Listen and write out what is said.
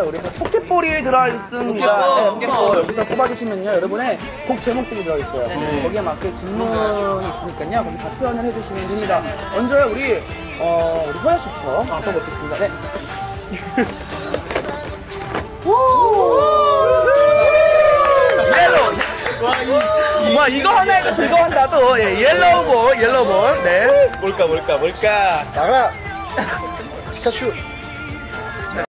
네, 우리 그 포켓볼이 들어 있습니다. 네, 포켓볼 여기서 뽑아주시면요, 여러분의 곡 제목들이 들어 있어요. 네. 거기에 맞게 질문이 있으니까요, 거기 답변을 해주시면 됩니다. 먼저 우리 어 우리 호야 씨부터 아. 뽑아보겠습니다. 네. 와, 와, 이거 하나에도 즐거운다도 예, yellow ball, yellow ball. 네. 뭘까 뭘까 뭘까 나가. 피카츄.